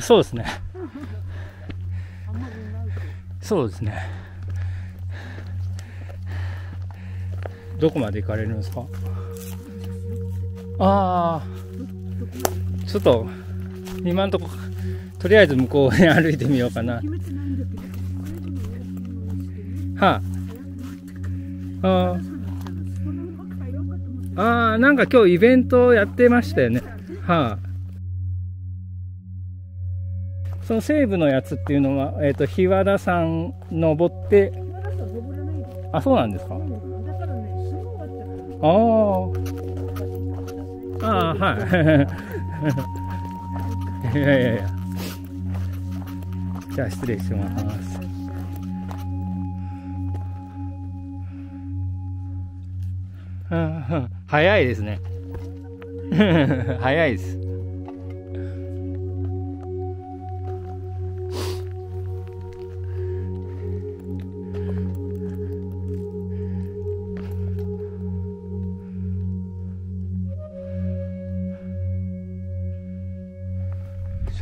そうですね。そうですね。どこまで行かれるんですか？ああちょっと今んとことりあえず向こうへ歩いてみようかな。はあ。あああなんか今日イベントやってましたよね。はあその西部のやつっていうのは、えっ、ー、と、日和田山登って、あ、そうなんですか？ああ、はい。いやいやいや。じゃあ失礼します。早いですね。早いです。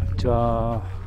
こんにちは。